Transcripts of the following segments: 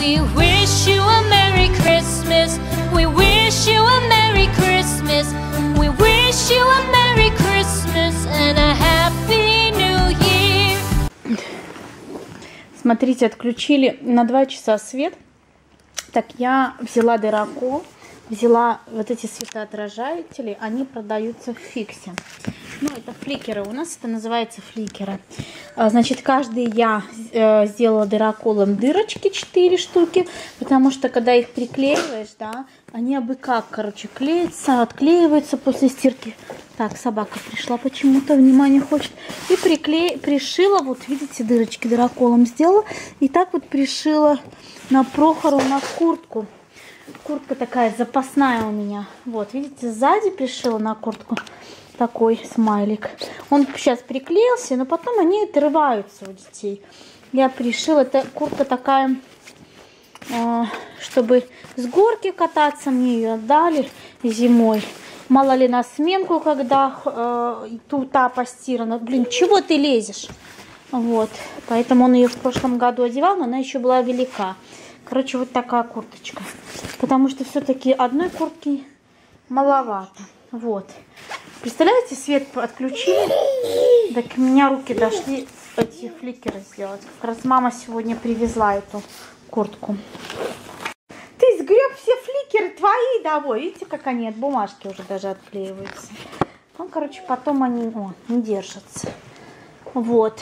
We wish you a Merry Christmas. We wish you a Merry Christmas. We wish you a Merry Christmas and a Happy New Year. Смотрите, отключили на 2 часа свет. Так, я взяла дырокол, Взяла вот эти светоотражатели, они продаются в фиксе. Ну, это фликеры, у нас это называется фликеры. А, Значит, каждый я э, сделала дыроколом дырочки 4 штуки, потому что когда их приклеиваешь, да, они абы как, короче, клеятся, отклеиваются после стирки. Так, собака пришла почему-то, внимание хочет. И прикле... пришила, вот видите, дырочки дыроколом сделала. И так вот пришила на Прохору на куртку. Куртка такая запасная у меня. Вот, видите, сзади пришила на куртку такой смайлик. Он сейчас приклеился, но потом они отрываются у детей. Я пришила, это куртка такая, э, чтобы с горки кататься, мне ее отдали зимой. Мало ли на сменку, когда э, тута постирана. Блин, чего ты лезешь? Вот, поэтому он ее в прошлом году одевал, но она еще была велика. Короче, вот такая курточка. Потому что все-таки одной куртки маловато. Вот. Представляете, свет отключили. Так у меня руки дошли эти фликеры сделать. Как раз мама сегодня привезла эту куртку. Ты сгреб все фликеры твои домой. Видите, как они от бумажки уже даже отклеиваются. Ну, короче, потом они о, не держатся. Вот.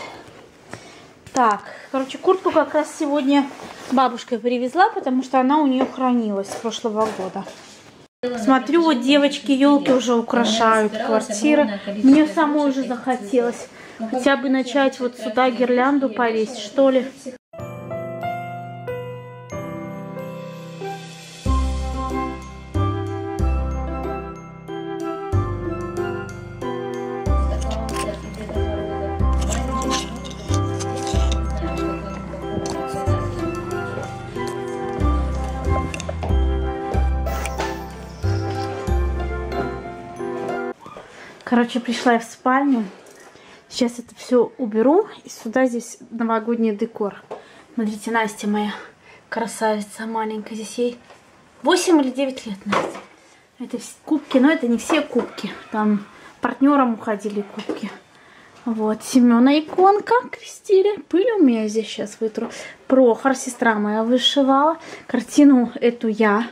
Так, короче, куртку как раз сегодня бабушка привезла, потому что она у нее хранилась с прошлого года. Смотрю, вот девочки елки уже украшают квартиру. Мне самой уже захотелось хотя бы начать вот сюда гирлянду повесить, что ли. Короче, пришла я в спальню. Сейчас это все уберу. И сюда здесь новогодний декор. Смотрите, Настя моя красавица маленькая. Здесь ей 8 или 9 лет, Настя. Это кубки, но это не все кубки. Там партнерам уходили кубки. Вот, Семена иконка крестили. Пыль у меня здесь сейчас вытру. Прохор, сестра моя, вышивала. Картину эту я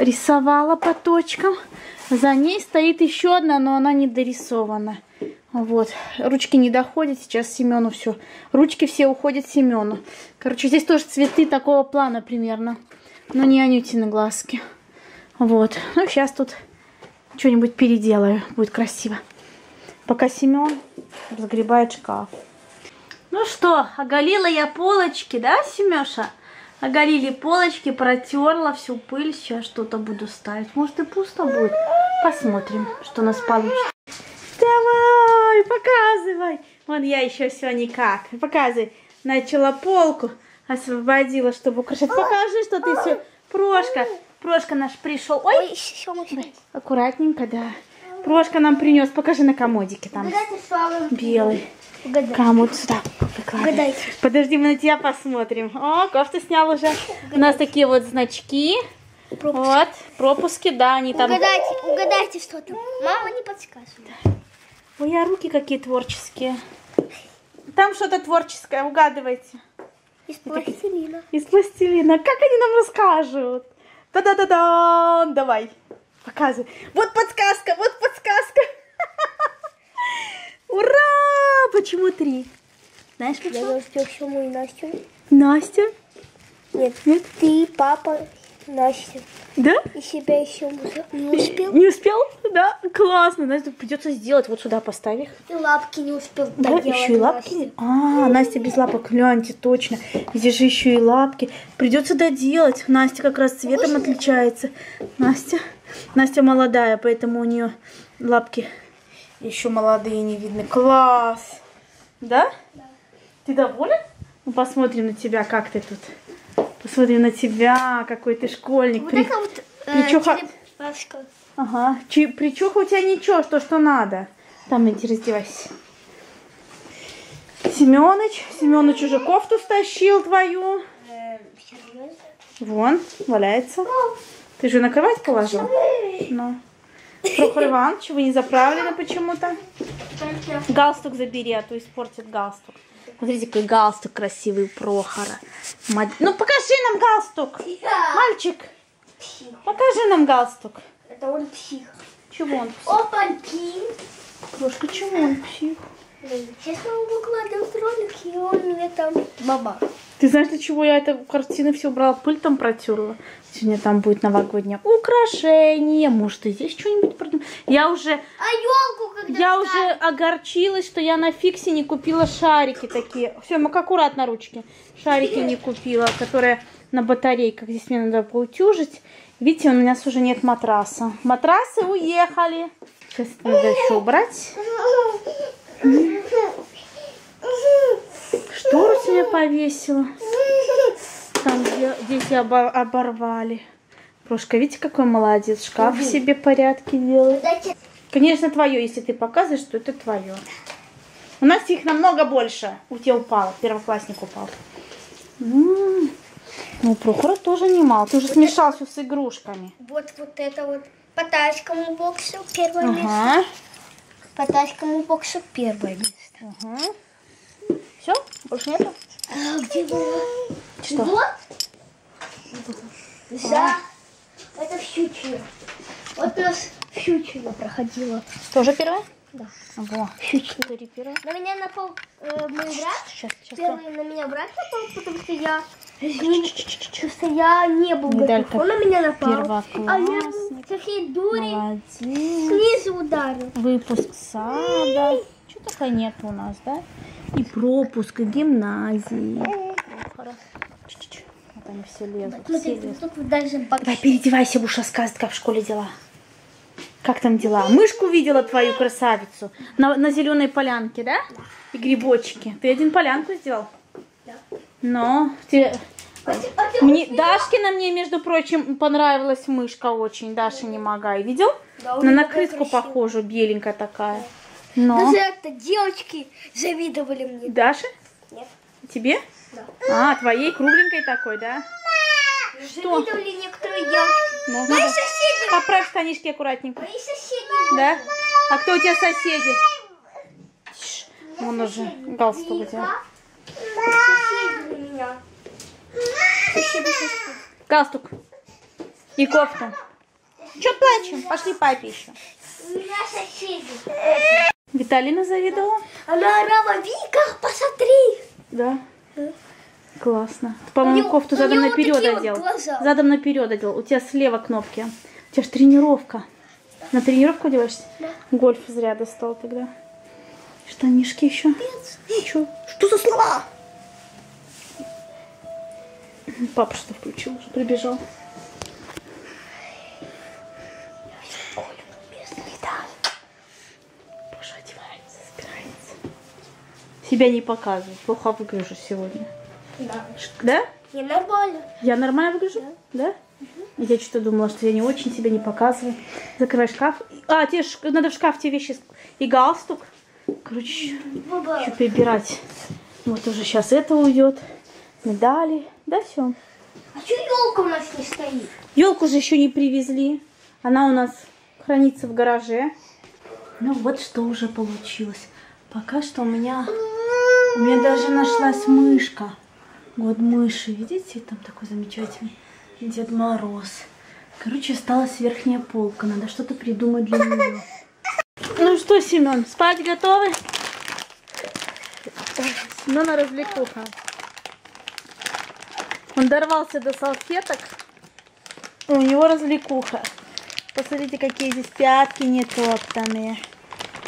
рисовала по точкам. За ней стоит еще одна, но она не дорисована. Вот. Ручки не доходят. Сейчас Семену все. Ручки все уходят Семену. Короче, здесь тоже цветы такого плана примерно. Но не Анютины глазки. Вот. Ну, сейчас тут что-нибудь переделаю. Будет красиво. Пока Семен разгребает шкаф. Ну что, оголила я полочки, да, Семеша? Оголили полочки, протерла всю пыль. Сейчас что-то буду ставить. Может и пусто будет. Посмотрим, что у нас получится. Давай, показывай. Вон я еще все никак. Показывай. Начала полку, освободила, чтобы украшать. Покажи, что ты все. Прошка, Прошка наш пришел. Ой, Ой, еще мы аккуратненько, да. Прошка нам принес. Покажи на комодике там. Угадайте, Белый. Угадайте. Комод сюда. выкладывай. Угадайте. Подожди, мы на тебя посмотрим. О, кофту снял уже. У нас такие вот значки. Вот, пропуски, да, они там. Угадайте, угадайте, что там. Мама не подсказывает. Ой, а руки какие творческие. Там что-то творческое, угадывайте. Из пластилина. Из пластилина. Как они нам расскажут? Да-да-да-да. Давай, показывай. Вот подсказка, вот подсказка. Ура! Почему три? Знаешь почему? должен еще мою Настю. Настя? Нет, Нет? ты, папа, Настя. Да? И себя еще не успел. Не успел? Да? Классно. Настя, придется сделать. Вот сюда поставь их. И лапки не успел Да, еще и лапки. А, Настя без лапок, гляньте, точно. Здесь же еще и лапки. Придется доделать. Настя как раз цветом отличается. Настя, Настя молодая, поэтому у нее лапки еще молодые, не видно. Класс. Да? Ты доволен? Ну, посмотрим на тебя, как ты тут. Посмотрим на тебя, какой ты школьник. Вот При- это вот э, черепашка. Ага. Чи- Причёха у тебя ничего, что, что надо. Там, иди, раздевайся. Семёныч. Семёныч уже кофту стащил твою. Э? Вон, валяется. Ты же на кровать положил? Ну. Прохор Иванович, вы не заправлены почему-то. Галстук забери, а то испортит галстук. Смотрите, какой галстук красивый у Прохора. Мад- Ну, покажи нам галстук. Мальчик, Псих. покажи нам галстук. Это он псих. Чего он псих? Опаньки. Крошка, чего он псих? Честно, он выкладывает ролик, и он мне там баба. Ты знаешь, для чего я это картины все убрала, пыль там протерла? Сегодня там будет новогоднее украшение. Может, и здесь что-нибудь продам. Я уже, А елку когда я ставить? уже огорчилась, что я на фиксе не купила шарики такие. Все, мы аккуратно ручки. Шарики не купила, которые на батарейках. Здесь мне надо поутюжить. Видите, у нас уже нет матраса. Матрасы уехали. Сейчас надо еще убрать. Себе повесила. Там, где дети обо- оборвали. Прошка, видите, какой молодец. Шкаф себе порядки делает. Конечно, твое, если ты показываешь, что это твое. У нас их намного больше. У тебя упало, первоклассник упал. М. Ну, Прохора тоже немало. Ты уже смешался с игрушками. Вот, вот это вот по тайскому боксу первое место. Ага. По тайскому боксу первое место. ага. Все? Больше нету? А где было? Что? Вот. Да. Это щучье. Вот у нас щучье проходило. Тоже первое? Да. Щучье. Четыре первое. На меня напал э, мой брат. Сейчас, сейчас. Первый на меня брат напал, потому что я... Потому что я не был Медалька готов. Он на меня напал. А я первоклассник. со всей дури Молодец. снизу ударил. Выпуск сада. Что такое нет у нас, да? И пропуск и гимназии. Хорошо. Чуть-чуть. Вот они все лезут. Все тут бокс. Давай переодевайся, будешь рассказывать, как в школе дела. Как там дела? Мышку видела твою красавицу на, на зеленой полянке, да? И грибочки. Ты один полянку сделал? Да. Но тебе... А ты- а ты Мне? Дашкина мне, между прочим, понравилась мышка очень. Даша не могай. Видел? Да, На накрытку красивая. похожу, беленькая такая. Но. Даже это девочки завидовали мне. Даша? Нет. Тебе? Да. А, твоей кругленькой такой, да? Что? Завидовали некоторые девочки. Да, Мои надо- соседи. Поправь штанишки аккуратненько. Мои соседи. Да? А кто у тебя соседи? Тш, Вон уже галстук взял. Соседи у меня. Соседи, соседи. Галстук. И кофту. Че плачем? Пошли папе еще. У меня соседи. Виталина завидовала? Она орала, Вика, посмотри. Да. Классно. Ты, по-моему, кофту задом вот наперед вот одел. глаза. Задом наперед одел. У тебя слева кнопки. У тебя же тренировка. На тренировку одеваешься? Да. Гольф зря достал тогда. Штанишки еще. Ничего. Что за слова? Папа что включил, уже прибежал. Себя не показывай. Плохо выгляжу сегодня. Да. Да? Не нормально. Я нормально выгляжу? Да? Я что-то думала, что я не очень себя не показываю. Закрывай шкаф. А, тебе ш- надо в шкаф те вещи и галстук. Короче, Баба. еще перебирать. Вот уже сейчас это уйдет. Медали. Да, все. А что елка у нас не стоит? Елку же еще не привезли. Она у нас хранится в гараже. Ну вот что уже получилось. Пока что у меня... У меня даже нашлась мышка. Вот мыши, видите, там такой замечательный Дед Мороз. Короче, осталась верхняя полка. Надо что-то придумать для нее. Ну что, Семен, спать готовы? Семена развлекуха. Он дорвался до салфеток. У него развлекуха. Посмотрите, какие здесь пятки нетоптанные.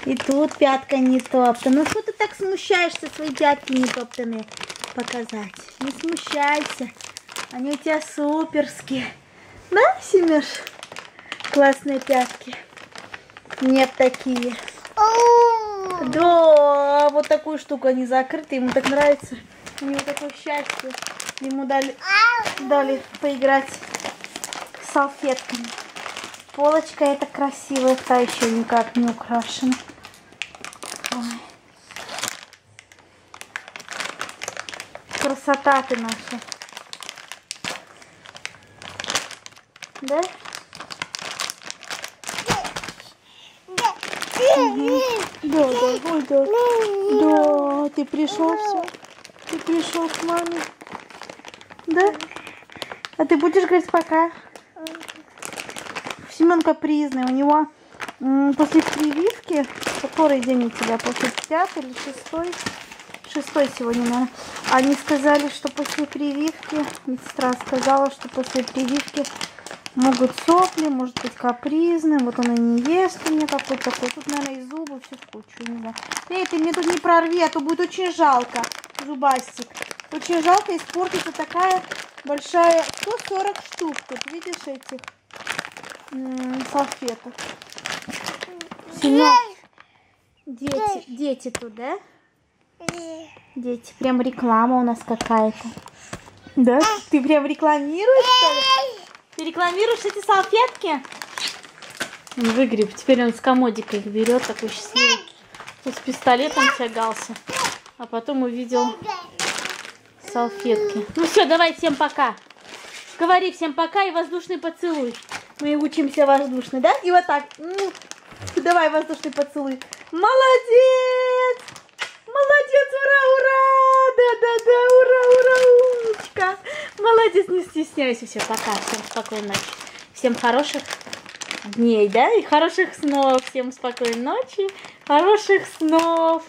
И тут пятка не топтана. Ну что ты так смущаешься, свои пятки не топтанные показать? Не смущайся. Они у тебя суперские. Да, Семеш? Классные пятки. Нет такие. Да, вот такую штуку они закрыты, ему так нравится. У него такое счастье. Ему дали, дали поиграть с салфетками. Полочка эта красивая, та еще никак не украшена. Ой. Красота ты наша. Да? Да, да, ой, да. Да, ты пришел все. Ты пришел к маме. Да? А ты будешь говорить пока? Семен капризный. У него после прививки, который день у тебя, после пятый или шестой? Шестой сегодня, наверное. Они сказали, что после прививки, медсестра сказала, что после прививки могут сопли, может быть капризный, вот он и не ест у меня какой-то такой. Тут, наверное, и зубы, все в кучу, не знаю. Эй, ты мне тут не прорви, а то будет очень жалко, зубастик. Очень жалко, испортится такая большая, 140 штук, тут видишь этих салфеток. Семен, дети, дети тут, да? Дети, прям реклама у нас какая-то. Да? Ты прям рекламируешь, что ли? Ты рекламируешь эти салфетки? Он выгреб. Теперь он с комодика их берет, такой счастливый. Тут с пистолетом тягался. А потом увидел салфетки. Ну все, давай, всем пока. Говори всем пока и воздушный поцелуй. Мы учимся воздушный, да? И вот так. Давай воздушный поцелуй. Молодец! Молодец, ура, ура! Да-да-да, ура, ура, умничка! Молодец, не стесняйся. Все, пока. Всем спокойной ночи. Всем хороших дней, да? И хороших снов. Всем спокойной ночи. Хороших снов.